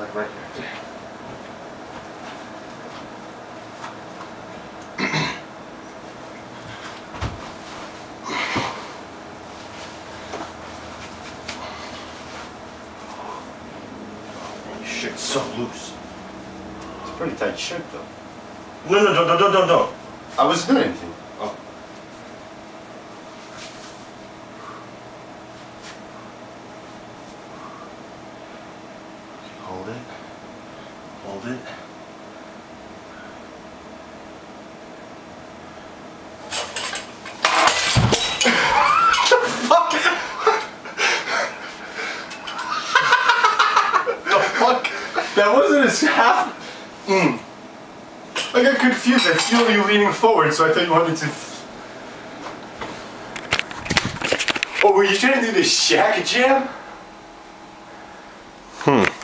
Like right here. Man, your shirt's so loose. It's a pretty tight shirt, though. No, no, no, no, no, no, no. I wasn't doing anything. Oh. Hold it. Hold it. The fuck? That wasn't as half. Mm. I got confused. I feel you leaning forward, so I thought you wanted to. Oh, were you trying to do the shack jam? Hmm.